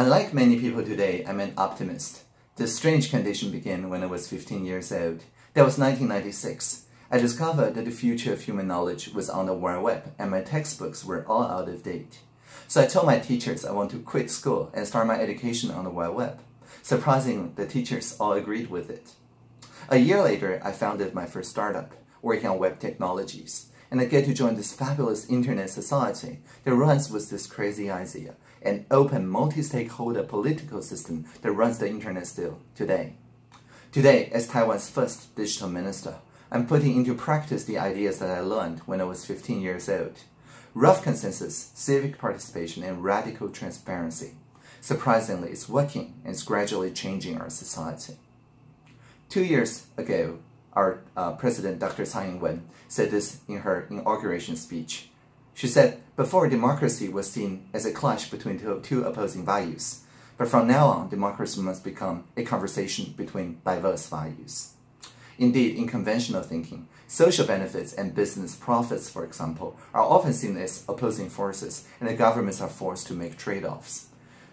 Unlike many people today, I'm an optimist. This strange condition began when I was 15 years old. That was 1996. I discovered that the future of human knowledge was on the World Web and my textbooks were all out of date. So I told my teachers I want to quit school and start my education on the World Web. Surprisingly, the teachers all agreed with it. A year later, I founded my first startup, working on web technologies, and I get to join this fabulous internet society that runs with this crazy idea, an open multi-stakeholder political system that runs the internet still today. Today, as Taiwan's first digital minister, I'm putting into practice the ideas that I learned when I was 15 years old. Rough consensus, civic participation, and radical transparency. Surprisingly, it's working and it's gradually changing our society. Two years ago, our uh, President Dr. Tsai Ing-wen said this in her inauguration speech. She said, before democracy was seen as a clash between two, opposing values, but from now on, democracy must become a conversation between diverse values. Indeed, in conventional thinking, social benefits and business profits, for example, are often seen as opposing forces, and the governments are forced to make trade-offs.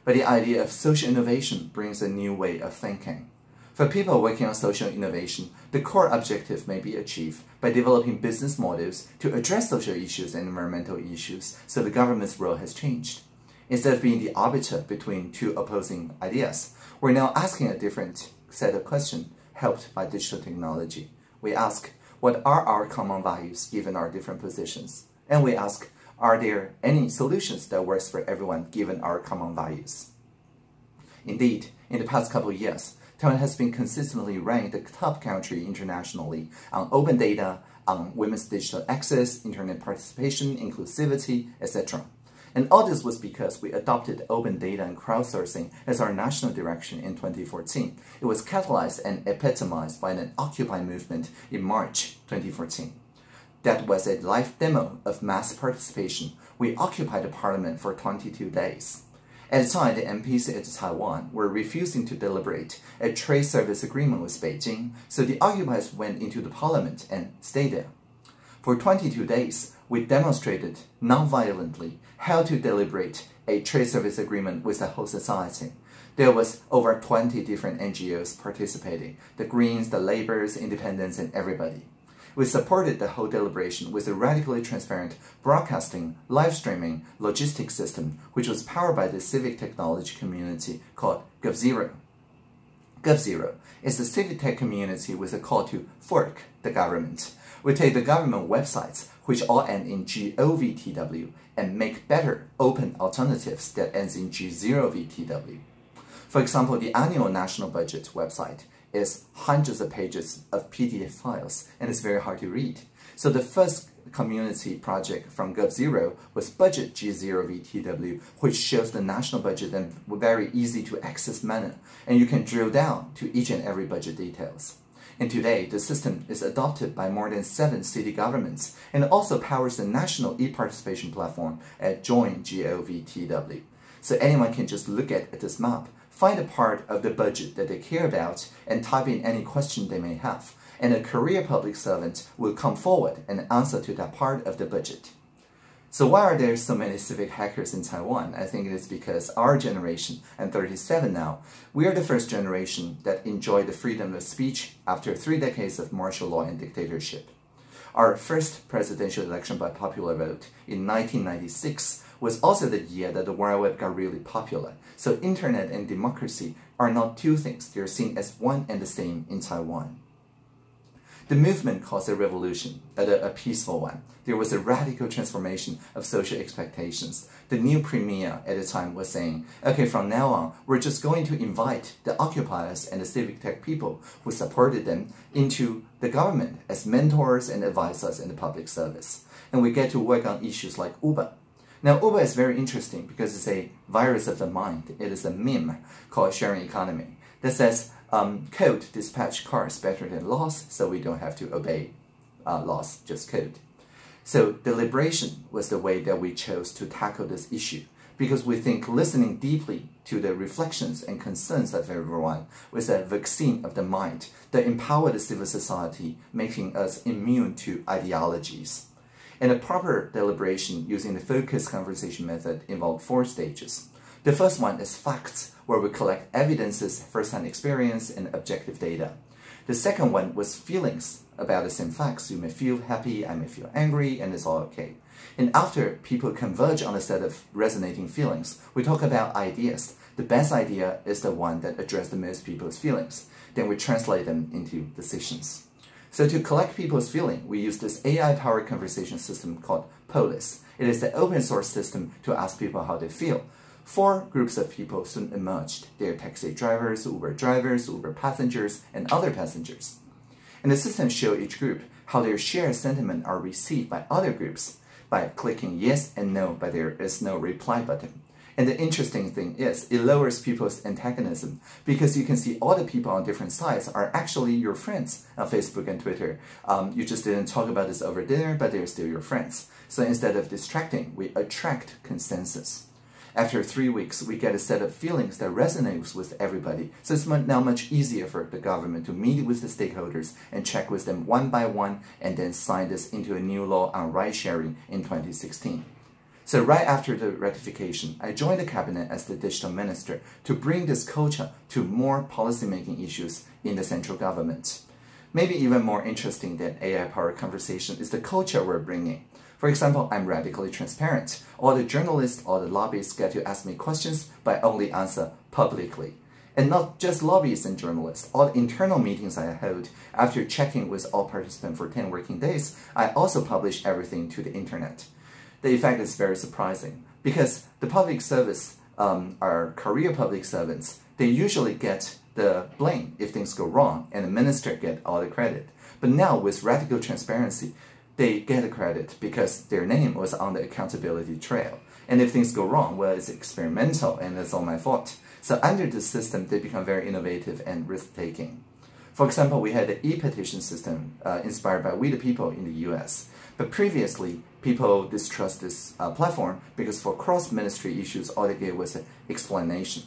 But the idea of social innovation brings a new way of thinking. For people working on social innovation, the core objective may be achieved by developing business models to address social issues and environmental issues, so the government's role has changed. Instead of being the arbiter between two opposing ideas, we're now asking a different set of questions helped by digital technology. We ask, what are our common values given our different positions? And we ask, are there any solutions that works for everyone given our common values? Indeed, in the past couple of years, Taiwan has been consistently ranked the top country internationally on open data, on women's digital access, internet participation, inclusivity, etc. And all this was because we adopted open data and crowdsourcing as our national direction in 2014. It was catalyzed and epitomized by an Occupy movement in March 2014. That was a live demo of mass participation. We occupied the parliament for 22 days. At the time, the MPs at Taiwan were refusing to deliberate a trade service agreement with Beijing, so the occupiers went into the parliament and stayed there. For 22 days, we demonstrated non-violently how to deliberate a trade service agreement with the whole society. There was over 20 different NGOs participating, the Greens, the Labours, Independents, and everybody. We supported the whole deliberation with a radically transparent broadcasting, live streaming, logistics system, which was powered by the civic technology community called GovZero. GovZero is the civic tech community with a call to fork the government. We take the government websites, which all end in GOVTW, and make better open alternatives that ends in G0VTW. For example, the annual national budget website is hundreds of pages of PDF files and it's very hard to read. So the first community project from GovZero was Budget G0VTW, which shows the national budget in a very easy to access manner, and you can drill down to each and every budget details. And today, the system is adopted by more than seven city governments and also powers the national e-participation platform at JoinGovTW. So anyone can just look at this map find a part of the budget that they care about and type in any question they may have, and a career public servant will come forward and answer to that part of the budget. So why are there so many civic hackers in Taiwan? I think it is because our generation, I'm 37 now, we are the first generation that enjoyed the freedom of speech after three decades of martial law and dictatorship. Our first presidential election by popular vote in 1996 was also the year that the World Web got really popular. So internet and democracy are not two things, they're seen as one and the same in Taiwan. The movement caused a revolution, a, a, peaceful one. There was a radical transformation of social expectations. The new premier at the time was saying, okay, from now on, we're just going to invite the occupiers and the civic tech people who supported them into the government as mentors and advisors in the public service. And we get to work on issues like Uber, now, Uber is very interesting because it's a virus of the mind. It is a meme called sharing economy that says um, code dispatch cars better than laws, so we don't have to obey uh, laws, just code. So deliberation was the way that we chose to tackle this issue because we think listening deeply to the reflections and concerns of everyone was a vaccine of the mind that empowered the civil society, making us immune to ideologies. And a proper deliberation using the focused conversation method involved four stages. The first one is facts, where we collect evidences, first-hand experience, and objective data. The second one was feelings about the same facts. You may feel happy, I may feel angry, and it's all okay. And after people converge on a set of resonating feelings, we talk about ideas. The best idea is the one that addresses the most people's feelings. Then we translate them into decisions. So to collect people's feeling, we use this AI-powered conversation system called Polis. It is the open source system to ask people how they feel. Four groups of people soon emerged. They are taxi drivers, Uber drivers, Uber passengers, and other passengers. And the system shows each group how their shared sentiment are received by other groups by clicking yes and no, but there is no reply button. And the interesting thing is, it lowers people's antagonism because you can see all the people on different sides are actually your friends on Facebook and Twitter. Um, you just didn't talk about this over dinner, but they're still your friends. So instead of distracting, we attract consensus. After three weeks, we get a set of feelings that resonates with everybody. So it's now much easier for the government to meet with the stakeholders and check with them one by one and then sign this into a new law on ride sharing in 2016. So right after the ratification, I joined the cabinet as the digital minister to bring this culture to more policymaking issues in the central government. Maybe even more interesting than AI-powered conversation is the culture we're bringing. For example, I'm radically transparent. All the journalists or the lobbyists get to ask me questions, but I only answer publicly. And not just lobbyists and journalists. All the internal meetings I hold, after checking with all participants for 10 working days, I also publish everything to the internet. The effect is very surprising because the public service um, are career public servants. They usually get the blame if things go wrong and the minister get all the credit. But now with radical transparency, they get the credit because their name was on the accountability trail. And if things go wrong, well, it's experimental and it's all my fault. So under this system, they become very innovative and risk-taking. For example, we had the e-petition system uh, inspired by We the People in the US. But previously, people distrust this uh, platform because for cross-ministry issues, all they gave was an explanation.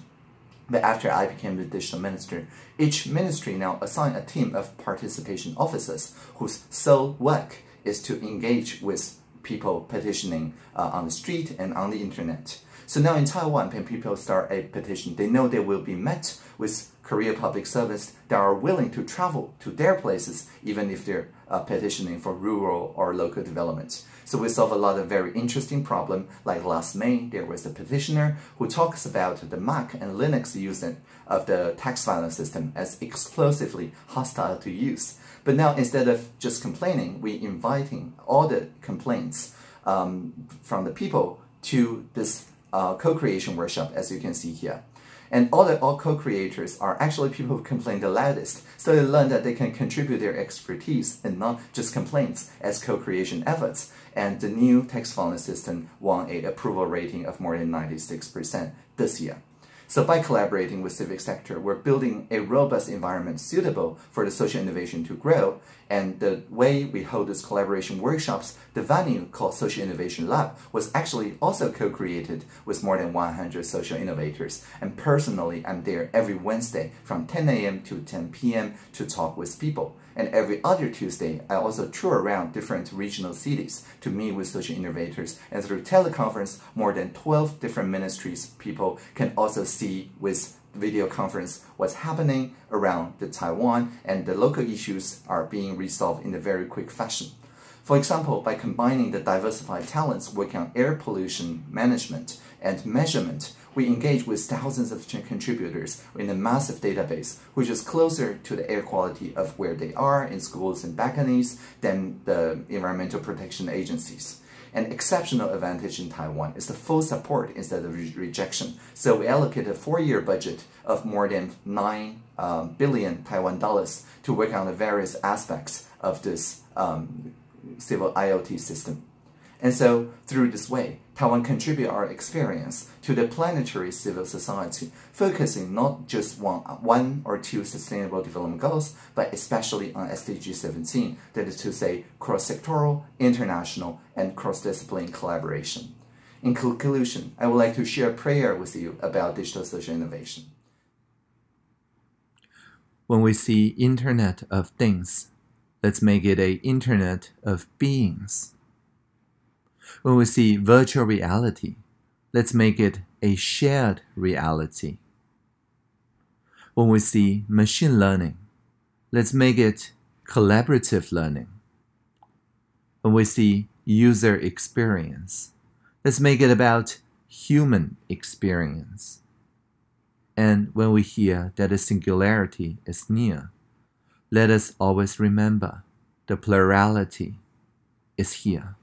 But after I became the digital minister, each ministry now assign a team of participation officers whose sole work is to engage with people petitioning uh, on the street and on the internet. So now in Taiwan, when people start a petition, they know they will be met with Korea public service that are willing to travel to their places, even if they're uh, petitioning for rural or local development. So we solve a lot of very interesting problem. Like last May, there was a petitioner who talks about the Mac and Linux use of the tax filing system as explosively hostile to use. But now instead of just complaining, we inviting all the complaints um, from the people to this uh, co-creation workshop, as you can see here. And all the all co-creators are actually people who complain the loudest, so they learn that they can contribute their expertise and not just complaints as co-creation efforts. And the new tax filing system won a approval rating of more than 96% this year. So by collaborating with civic sector, we're building a robust environment suitable for the social innovation to grow. And the way we hold these collaboration workshops, the venue called Social Innovation Lab was actually also co-created with more than 100 social innovators. And personally, I'm there every Wednesday from 10 a.m. to 10 p.m. to talk with people. And every other Tuesday, I also tour around different regional cities to meet with social innovators. And through teleconference, more than 12 different ministries people can also with video conference what's happening around the Taiwan and the local issues are being resolved in a very quick fashion. For example, by combining the diversified talents working on air pollution management and measurement, we engage with thousands of contributors in a massive database, which is closer to the air quality of where they are in schools and balconies than the environmental protection agencies. An exceptional advantage in Taiwan is the full support instead of re rejection. So we allocate a four-year budget of more than 9 um, billion Taiwan dollars to work on the various aspects of this um, civil IoT system. And so, through this way, Taiwan contribute our experience to the planetary civil society, focusing not just on one or two sustainable development goals, but especially on SDG 17, that is to say, cross-sectoral, international, and cross-discipline collaboration. In conclusion, I would like to share a prayer with you about digital social innovation. When we see Internet of Things, let's make it a Internet of Beings when we see virtual reality, let's make it a shared reality. When we see machine learning, let's make it collaborative learning. When we see user experience, let's make it about human experience. And when we hear that the singularity is near, let us always remember the plurality is here.